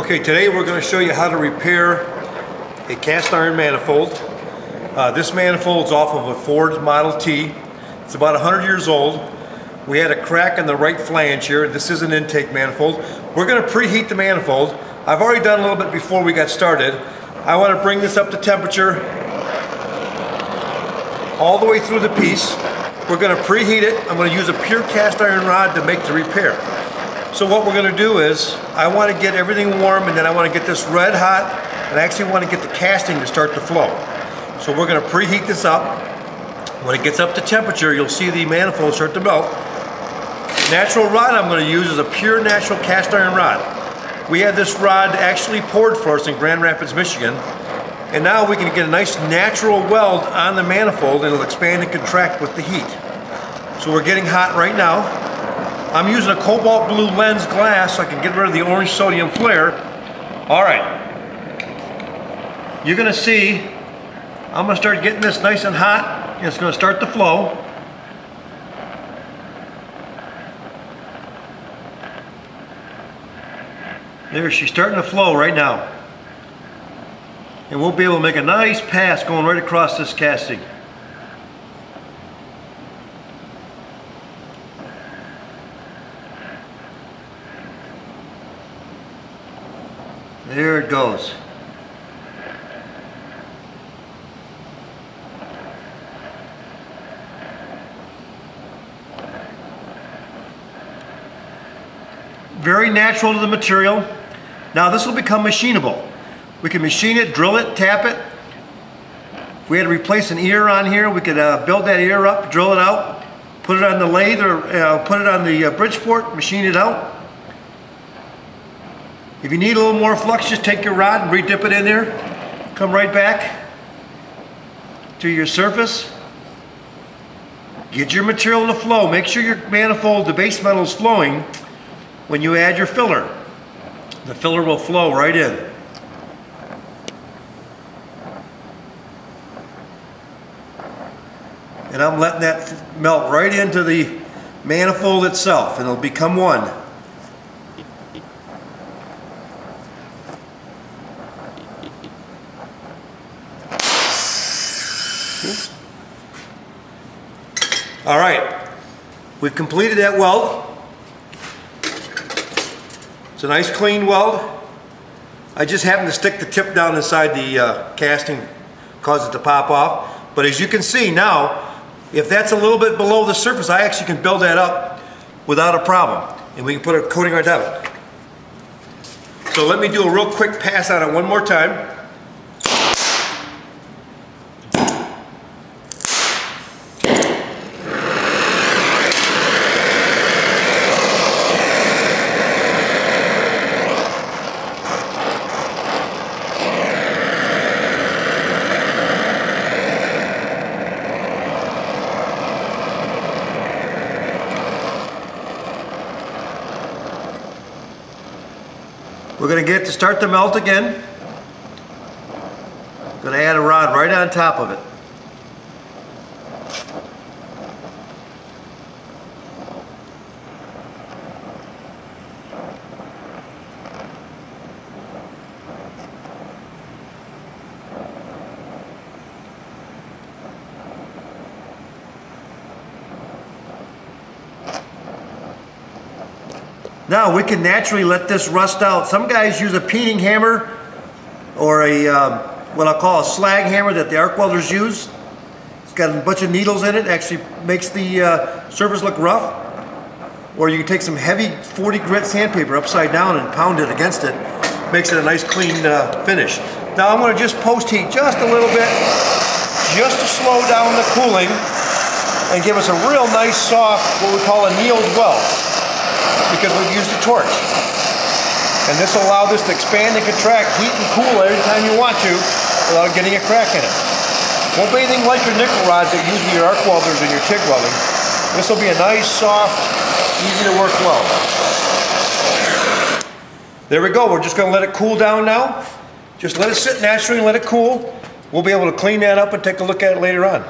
Okay, today we're going to show you how to repair a cast iron manifold. Uh, this manifold is off of a Ford Model T. It's about 100 years old. We had a crack in the right flange here. This is an intake manifold. We're going to preheat the manifold. I've already done a little bit before we got started. I want to bring this up to temperature all the way through the piece. We're going to preheat it. I'm going to use a pure cast iron rod to make the repair. So what we're going to do is, I want to get everything warm and then I want to get this red hot and I actually want to get the casting to start to flow. So we're going to preheat this up. When it gets up to temperature, you'll see the manifold start to melt. Natural rod I'm going to use is a pure natural cast iron rod. We had this rod actually poured for us in Grand Rapids, Michigan. And now we can get a nice natural weld on the manifold and it'll expand and contract with the heat. So we're getting hot right now. I'm using a cobalt blue lens glass so I can get rid of the orange sodium flare. All right. You're gonna see, I'm gonna start getting this nice and hot. It's gonna start to flow. There, she's starting to flow right now. And we'll be able to make a nice pass going right across this casting. There it goes. Very natural to the material. Now this will become machinable. We can machine it, drill it, tap it. If we had to replace an ear on here, we could uh, build that ear up, drill it out, put it on the lathe or uh, put it on the uh, Bridgeport, machine it out. If you need a little more flux, just take your rod and re-dip it in there. Come right back to your surface. Get your material to flow. Make sure your manifold, the base metal is flowing when you add your filler. The filler will flow right in. And I'm letting that melt right into the manifold itself and it'll become one. All right, we've completed that weld. It's a nice clean weld. I just happened to stick the tip down inside the uh, casting, cause it to pop off. But as you can see now, if that's a little bit below the surface, I actually can build that up without a problem. And we can put a coating right down. So let me do a real quick pass on it one more time. We're going to get to start to melt again. Going to add a rod right on top of it. Now we can naturally let this rust out. Some guys use a peening hammer or a uh, what I'll call a slag hammer that the arc welders use. It's got a bunch of needles in it. Actually makes the uh, surface look rough. Or you can take some heavy 40 grit sandpaper upside down and pound it against it. Makes it a nice clean uh, finish. Now I'm going to just post heat just a little bit just to slow down the cooling and give us a real nice soft what we call a annealed weld because we've used a torch. And this will allow this to expand and contract, heat and cool every time you want to without getting a crack in it. Won't be anything like your nickel rods that use your arc welders and your TIG welding. This will be a nice, soft, easy to work weld. There we go. We're just going to let it cool down now. Just let it sit naturally and let it cool. We'll be able to clean that up and take a look at it later on.